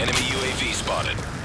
Enemy UAV spotted.